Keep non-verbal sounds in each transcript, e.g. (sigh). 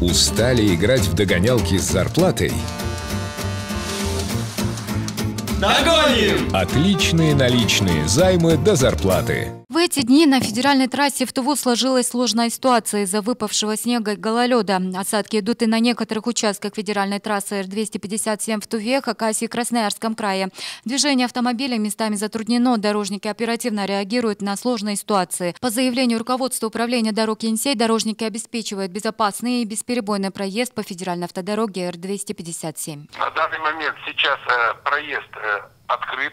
Устали играть в догонялки с зарплатой? Догоним! Отличные наличные займы до зарплаты. Эти дни на федеральной трассе в Туву сложилась сложная ситуация из-за выпавшего снега и гололеда. Осадки идут и на некоторых участках федеральной трассы Р-257 в Туве, Хакасии и Красноярском крае. Движение автомобилей местами затруднено. Дорожники оперативно реагируют на сложные ситуации. По заявлению руководства управления дорог Енисей, дорожники обеспечивают безопасный и бесперебойный проезд по федеральной автодороге Р-257. На данный момент сейчас э, проезд э, открыт.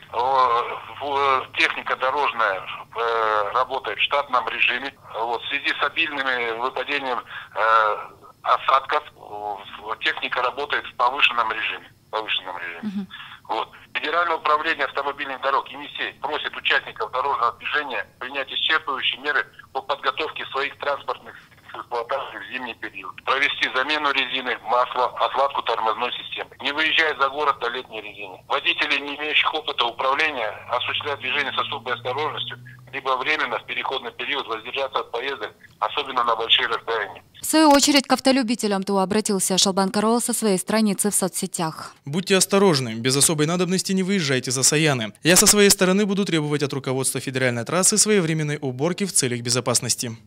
Техника дорожная э, работает в штатном режиме. Вот, в связи с обильным выпадением э, осадков техника работает в повышенном режиме. Повышенном режиме. Угу. Вот. Федеральное управление автомобильных дорог Енисей просит участников дорожного движения принять исчерпывающие меры по подготовке своих транспортных эксплуатации в зимний период. Провести замену резины, масла, отладку тормозной системы. Не выезжая за город до летней резины. Водители, не имеющих опыта управления, осуществляют движение с особой осторожностью, либо временно в переходный период воздержаться от поездок, особенно на большие расстояния. В свою очередь к автолюбителям ТУ обратился Шалбан Карол со своей страницы в соцсетях. Будьте осторожны, без особой надобности не выезжайте за Саяны. Я со своей стороны буду требовать от руководства федеральной трассы своевременной уборки в целях безопасности.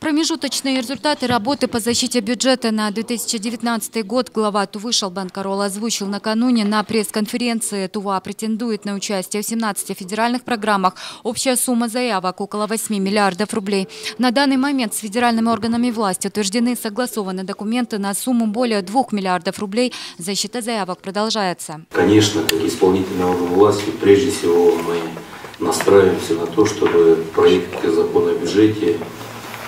Промежуточные результаты работы по защите бюджета на 2019 год глава Тувы Шалбан Карол озвучил накануне на пресс-конференции. Тува претендует на участие в 17 федеральных программах. Общая сумма заявок около 8 миллиардов рублей. На данный момент с федеральными органами власти утверждены и согласованы документы на сумму более 2 миллиардов рублей. Защита заявок продолжается. Конечно, как исполнительный орган власти, прежде всего мы настраиваемся на то, чтобы проект закона о бюджете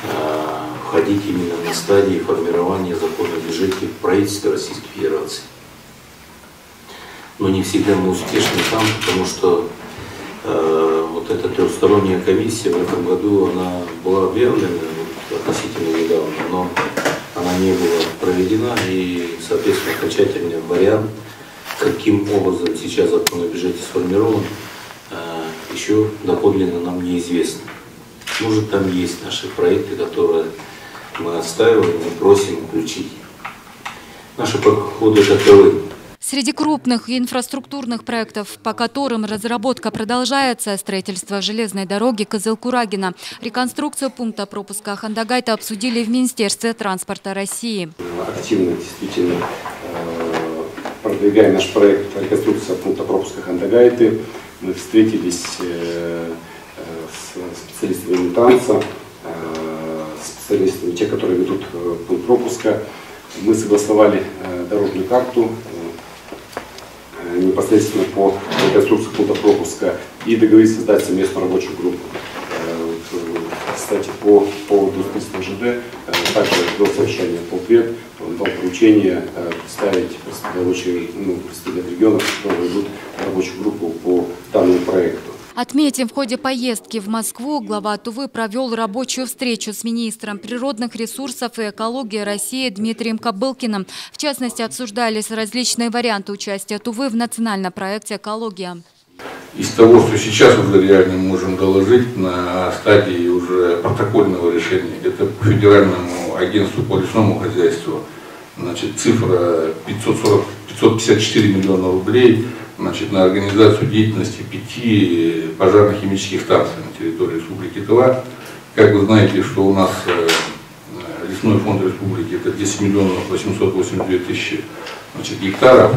Э, входить именно на стадии формирования закона в правительстве Российской Федерации. Но не всегда мы успешны там, потому что э, вот эта трехсторонняя комиссия в этом году она была объявлена вот, относительно недавно, но она не была проведена и, соответственно, окончательный вариант, каким образом сейчас закон о бюджете сформирован, э, еще доподлинно нам неизвестно. Может, там есть наши проекты, которые мы отстаиваем и просим включить. Наши подходы таковы. Среди крупных инфраструктурных проектов, по которым разработка продолжается, строительство железной дороги Козыл-Курагина, реконструкцию пункта пропуска Хандагайта обсудили в Министерстве транспорта России. Активно действительно э, продвигаем наш проект реконструкции пункта пропуска Хандагайты. Мы встретились э, специалистами Минтранса, э, специалистами, те, которые ведут э, пункт пропуска. Мы согласовали э, дорожную карту непосредственно по реконструкции пункта пропуска и договорились создать совместную рабочую группу. Кстати, по поводу строительства ЖД, также до совещания полпред дал поручение представить представителей, ну, представителей регионов, которые ведут рабочую группу по данному проекту. Отметим, в ходе поездки в Москву глава Тувы провел рабочую встречу с министром природных ресурсов и экологии России Дмитрием Кобылкиным. В частности, обсуждались различные варианты участия Тувы в национальном проекте «Экология». Из того, что сейчас уже реально можем доложить на стадии уже протокольного решения, это по федеральному агентству по лесному хозяйству, значит, цифра 540, 554 миллиона рублей – значит, на организацию деятельности пяти пожарно-химических станций на территории Республики Тыва. Как вы знаете, что у нас э, лесной фонд республики это 10 миллионов 882 тысячи значит, гектаров.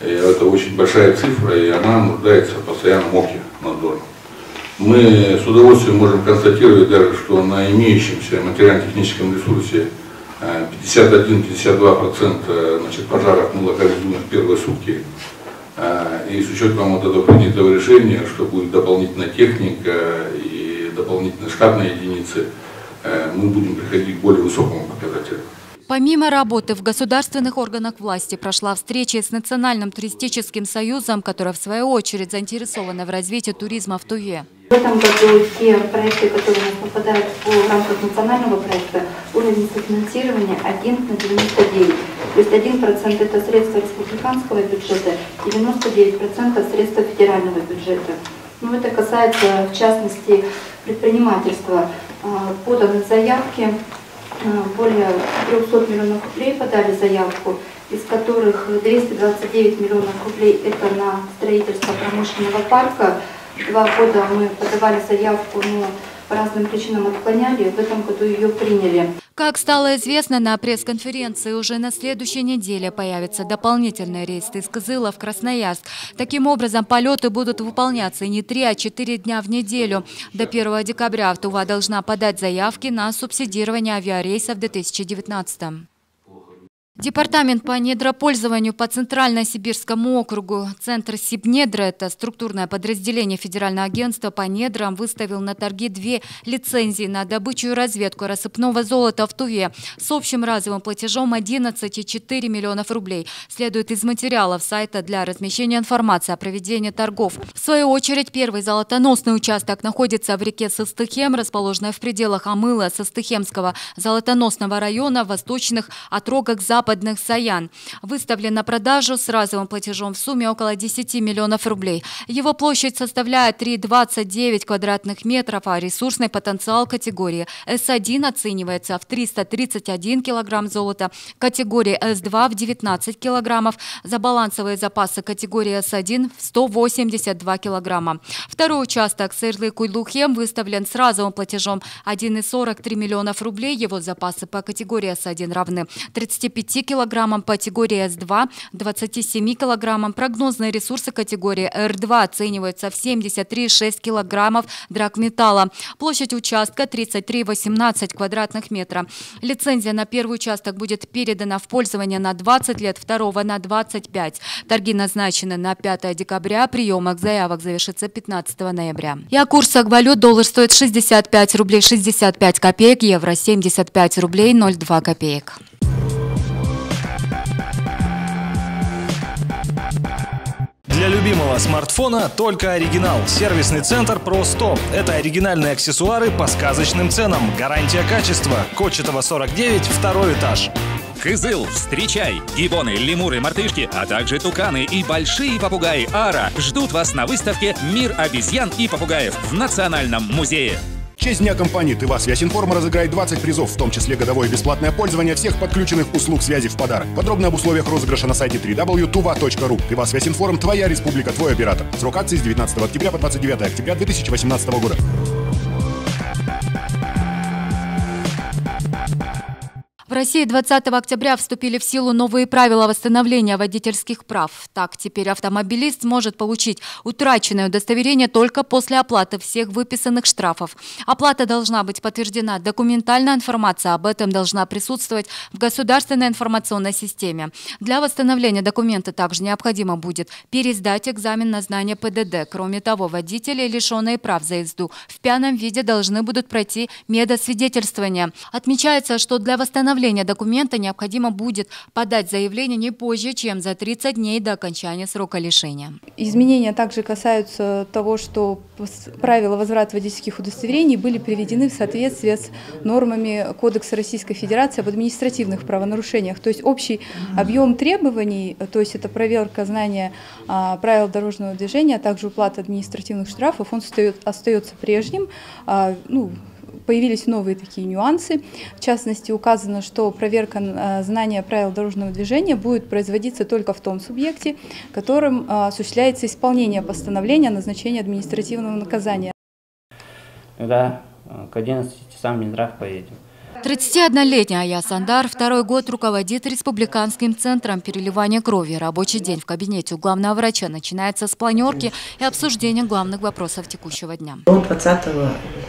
И это очень большая цифра, и она нуждается в постоянном оке надзора. Мы с удовольствием можем констатировать даже, что на имеющемся материально-техническом ресурсе 51-52% э, значит, пожаров мы локализуем в первые сутки и с учетом вот этого принятого решения, что будет дополнительная техника и дополнительные штатные единицы, э, мы будем приходить к более высокому показателю. Помимо работы в государственных органах власти прошла встреча с Национальным туристическим союзом, которая в свою очередь заинтересована в развитии туризма в Туве. В этом году те проекты, которые у нас попадают в рамках национального проекта, уровень софинансирования 1 на 99. То есть 1% это средства республиканского бюджета, 99% средства федерального бюджета. Ну, это касается, в частности, предпринимательства. А, поданы заявки более 300 миллионов рублей подали заявку, из которых 229 миллионов рублей это на строительство промышленного парка. Два года мы подавали заявку, но по разным причинам отклоняли, в этом году ее приняли. Как стало известно на пресс-конференции, уже на следующей неделе появится дополнительный рейс из Кызыла в Красноярск. Таким образом, полеты будут выполняться не 3, а 4 дня в неделю. До 1 декабря Тува должна подать заявки на субсидирование авиарейсов в 2019 Департамент по недропользованию по Центрально-Сибирскому округу, Центр Сибнедра, это структурное подразделение Федерального агентства по недрам, выставил на торги две лицензии на добычу и разведку рассыпного золота в Туве с общим разовым платежом 11,4 миллионов рублей. Следует из материалов сайта для размещения информации о проведении торгов. В свою очередь, первый золотоносный участок находится в реке Состыхем, расположенная в пределах Амыла Состыхемского золотоносного района восточных отрогах запада западных Саян. Выставлен на продажу с разовым платежом в сумме около 10 миллионов рублей. Его площадь составляет 3,29 квадратных метров, а ресурсный потенциал категории С1 оценивается в 331 килограмм золота, категории С2 в 19 килограммов, за балансовые запасы категории С1 в 182 килограмма. Второй участок Сырлы Куйлухем выставлен с разовым платежом 1,43 миллионов рублей. Его запасы по категории С1 равны 35 10 килограммам, категории С2 27 килограммам. Прогнозные ресурсы категории Р2 оцениваются в 73,6 килограммов драгметалла. Площадь участка 33,18 квадратных метров. Лицензия на первый участок будет передана в пользование на 20 лет, второго на 25. Торги назначены на 5 декабря. Приемок заявок завершится 15 ноября. И о курсах валют доллар стоит 65 рублей 65 копеек, евро 75 рублей 02 копеек. Для любимого смартфона только оригинал. Сервисный центр Про100. Это оригинальные аксессуары по сказочным ценам. Гарантия качества. Кочетова 49, второй этаж. Кызыл, встречай! Гибоны, лемуры, мартышки, а также туканы и большие попугаи Ара ждут вас на выставке «Мир обезьян и попугаев» в Национальном музее честь Дня компании «Тыва Связь Информ» разыграет 20 призов, в том числе годовое бесплатное пользование всех подключенных услуг связи в подарок. Подробно об условиях розыгрыша на сайте www.tuva.ru. «Тыва Связь Информ» – твоя республика, твой оператор. Срок акции с 19 октября по 29 октября 2018 года. России 20 октября вступили в силу новые правила восстановления водительских прав. Так, теперь автомобилист может получить утраченное удостоверение только после оплаты всех выписанных штрафов. Оплата должна быть подтверждена документальная информация об этом должна присутствовать в государственной информационной системе. Для восстановления документа также необходимо будет пересдать экзамен на знание ПДД. Кроме того, водители, лишенные прав за езду, в пьяном виде должны будут пройти медосвидетельствование. Отмечается, что для восстановления восстановления документа необходимо будет подать заявление не позже, чем за 30 дней до окончания срока лишения. Изменения также касаются того, что правила возврата водительских удостоверений были приведены в соответствие с нормами Кодекса Российской Федерации об административных правонарушениях. То есть общий объем требований, то есть это проверка знания а, правил дорожного движения, а также уплата административных штрафов, он остается прежним. А, ну, появились новые такие нюансы. В частности, указано, что проверка э, знания правил дорожного движения будет производиться только в том субъекте, которым э, осуществляется исполнение постановления о назначении административного наказания. Да, к 11 часам Минздрав поедем. 31-летний Аяс Андар второй год руководит Республиканским центром переливания крови. Рабочий день в кабинете у главного врача начинается с планерки и обсуждения главных вопросов текущего дня. До 20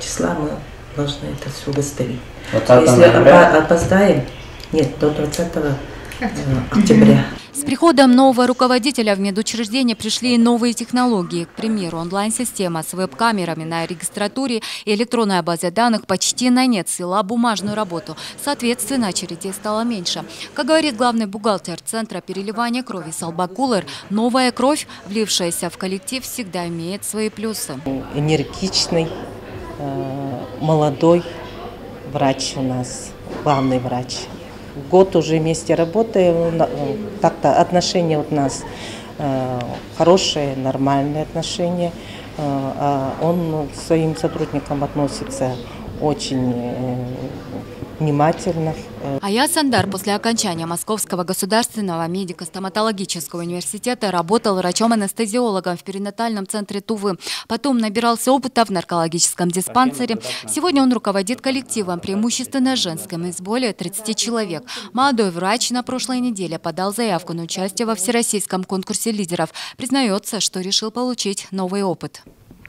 числа мы должны это все удостоверить. Если ноября? опоздаем, нет, до 20 э, октября. С приходом нового руководителя в медучреждение пришли и новые технологии. К примеру, онлайн-система с веб-камерами на регистратуре и электронная база данных почти на нет свела бумажную работу. Соответственно, очередей стало меньше. Как говорит главный бухгалтер Центра переливания крови Салба Кулер, новая кровь, влившаяся в коллектив, всегда имеет свои плюсы. Энергичный, Э, молодой врач у нас, главный врач. Год уже вместе работаем, так-то отношения у нас э, хорошие, нормальные отношения. Э, а он к своим сотрудникам относится очень внимательно. Ая Сандар после окончания Московского государственного медико-стоматологического университета работал врачом-анестезиологом в перинатальном центре Тувы. Потом набирался опыта в наркологическом диспансере. Сегодня он руководит коллективом, преимущественно женским, из более 30 человек. Молодой врач на прошлой неделе подал заявку на участие во всероссийском конкурсе лидеров. Признается, что решил получить новый опыт.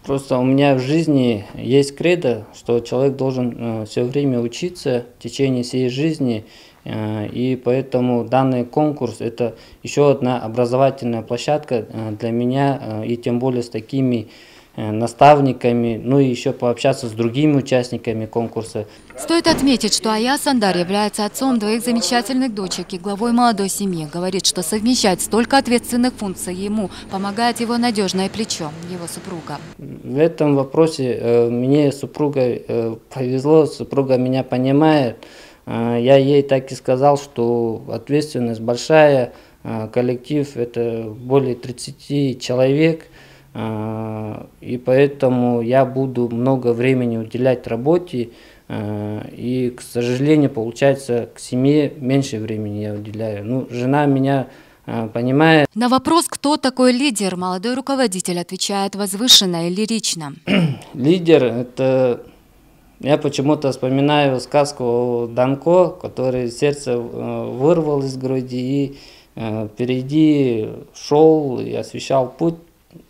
Просто у меня в жизни есть кредо, что человек должен э, все время учиться в течение всей жизни, э, и поэтому данный конкурс – это еще одна образовательная площадка э, для меня, и тем более с такими наставниками, ну и еще пообщаться с другими участниками конкурса. Стоит отметить, что Ая Сандар является отцом двоих замечательных дочек и главой молодой семьи. Говорит, что совмещать столько ответственных функций ему помогает его надежное плечо, его супруга. В этом вопросе э, мне супруга э, повезло, супруга меня понимает. Э, я ей так и сказал, что ответственность большая, э, коллектив это более 30 человек – и поэтому я буду много времени уделять работе, а, и, к сожалению, получается, к семье меньше времени я уделяю. Ну, жена меня а, понимает. На вопрос, кто такой лидер, молодой руководитель отвечает возвышенно и лирично. (clears throat) Лидер – это... Я почему-то вспоминаю сказку Данко, который сердце вырвал из груди и впереди шел и освещал путь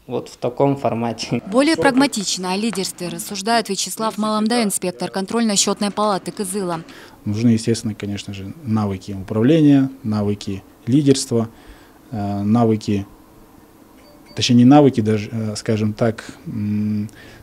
вот в таком формате. Более прагматично о лидерстве рассуждает Вячеслав Маламда, инспектор контрольно-счетной палаты Кызыла. Нужны, естественно, конечно же, навыки управления, навыки лидерства, э, навыки точнее не навыки даже, э, скажем так,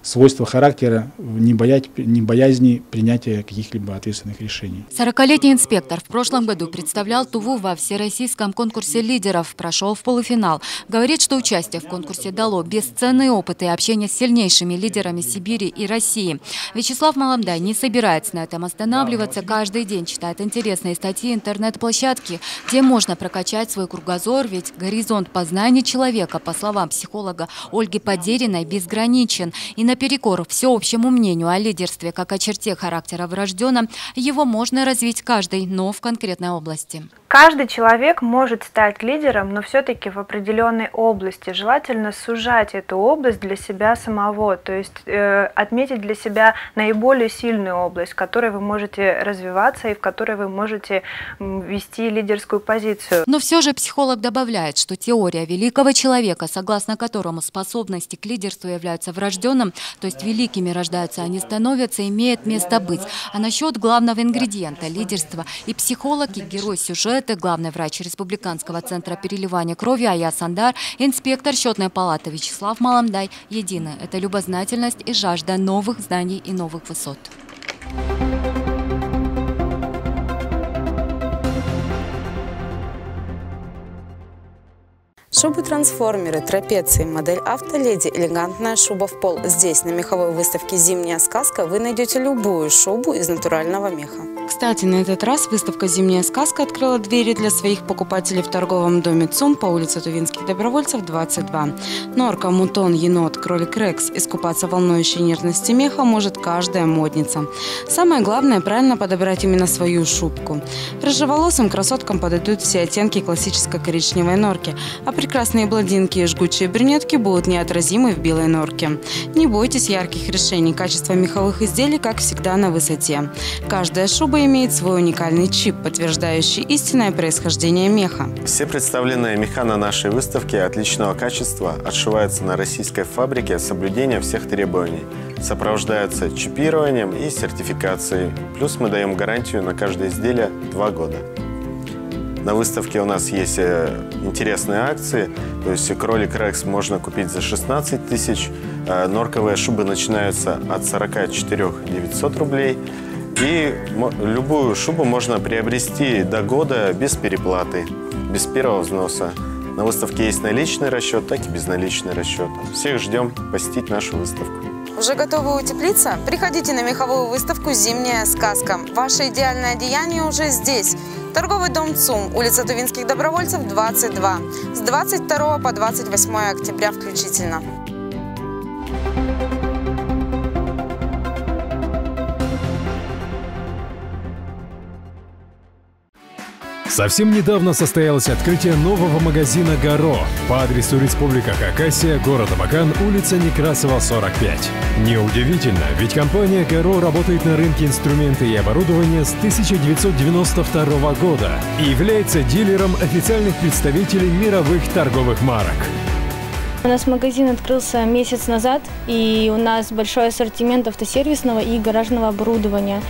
свойства характера, не, боять, не боязни принятия каких-либо ответственных решений. 40-летний инспектор в прошлом году представлял Туву во всероссийском конкурсе лидеров, прошел в полуфинал. Говорит, что участие в конкурсе дало бесценный опыт и общение с сильнейшими лидерами Сибири и России. Вячеслав Маламдай не собирается на этом останавливаться. Каждый день читает интересные статьи интернет-площадки, где можно прокачать свой кругозор, ведь горизонт познания человека, по словам психолога Ольги Подериной, безграничен. И наперекор всеобщему мнению о лидерстве как о черте характера врожденном, его можно развить каждый, но в конкретной области. Каждый человек может стать лидером, но все-таки в определенной области. Желательно сужать эту область для себя самого, то есть э, отметить для себя наиболее сильную область, в которой вы можете развиваться и в которой вы можете вести лидерскую позицию. Но все же психолог добавляет, что теория великого человека, согласно которому способности к лидерству являются врожденным, то есть великими рождаются, они становятся, имеет место быть. А насчет главного ингредиента лидерства и психолог, и герой сюжета это главный врач Республиканского центра переливания крови Ая Сандар, инспектор счетной палаты Вячеслав Маламдай. Единое – это любознательность и жажда новых знаний и новых высот. Шубы-трансформеры, трапеции, модель автоледи, элегантная шуба в пол. Здесь, на меховой выставке «Зимняя сказка», вы найдете любую шубу из натурального меха. Кстати, на этот раз выставка «Зимняя сказка» открыла двери для своих покупателей в торговом доме ЦУМ по улице Тувинских добровольцев, 22. Норка, мутон, енот, кролик Рекс. Искупаться волнующей нервности меха может каждая модница. Самое главное – правильно подобрать именно свою шубку. Рыжеволосым красоткам подойдут все оттенки классической коричневой норки, а прекрасные блондинки и жгучие брюнетки будут неотразимы в белой норке. Не бойтесь ярких решений. Качество меховых изделий, как всегда, на высоте. Каждая шуба Имеет свой уникальный чип, подтверждающий истинное происхождение меха. Все представленные меха на нашей выставке отличного качества отшиваются на российской фабрике с соблюдением всех требований, сопровождаются чипированием и сертификацией. Плюс мы даем гарантию на каждое изделие 2 года. На выставке у нас есть э, интересные акции, то есть кролик Рекс можно купить за 16 тысяч, э, норковые шубы начинаются от 44 900 рублей, и любую шубу можно приобрести до года без переплаты, без первого взноса. На выставке есть наличный расчет, так и безналичный расчет. Всех ждем посетить нашу выставку. Уже готовы утеплиться? Приходите на меховую выставку «Зимняя сказка». Ваше идеальное одеяние уже здесь. Торговый дом ЦУМ, улица Тувинских добровольцев, 22. С 22 по 28 октября включительно. Совсем недавно состоялось открытие нового магазина «Горо» по адресу Республика Хакасия, город Абакан, улица Некрасова, 45. Неудивительно, ведь компания «Горо» работает на рынке инструменты и оборудования с 1992 года и является дилером официальных представителей мировых торговых марок. У нас магазин открылся месяц назад, и у нас большой ассортимент автосервисного и гаражного оборудования.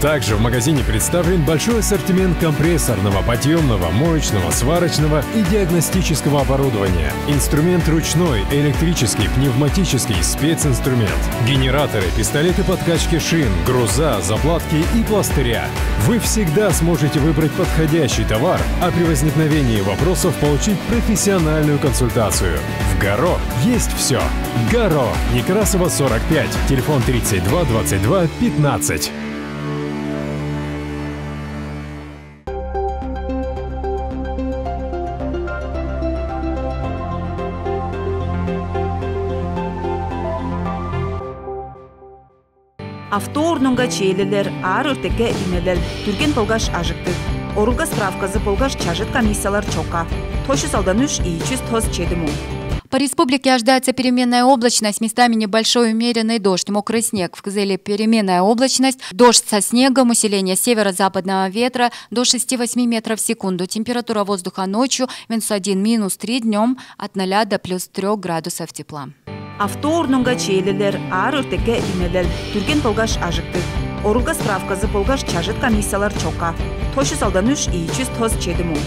Также в магазине представлен большой ассортимент компрессорного, подъемного, моечного, сварочного и диагностического оборудования. Инструмент ручной, электрический, пневматический, специнструмент. Генераторы, пистолеты подкачки шин, груза, заплатки и пластыря. Вы всегда сможете выбрать подходящий товар, а при возникновении вопросов получить профессиональную консультацию. В Горо есть все. Горо. Некрасова 45. Телефон 32 22 15. Авто орнунга чээлелер ар өртекке инелел түрген полгаш ажыктык орулга справказы полгаш чажыт комиссиялар чока тошу салдан үч ийчүз тоз чедиму По республике ожидается переменная облачность, местами небольшой умеренный дождь, мокрый снег. В Кызыле переменная облачность, дождь со снегом, усиление северо-западного ветра до 6-8 метров в секунду. Температура воздуха ночью минус 1, минус 3 днем от 0 до плюс 3 градусов тепла. авто орнунга чейлелер ар өртекке инелер. Түрген болгаш ажыкты. Орунга справказы болгаш чажыт комиссиялар чока. Тошы алдан үш и жүз тоз чедиму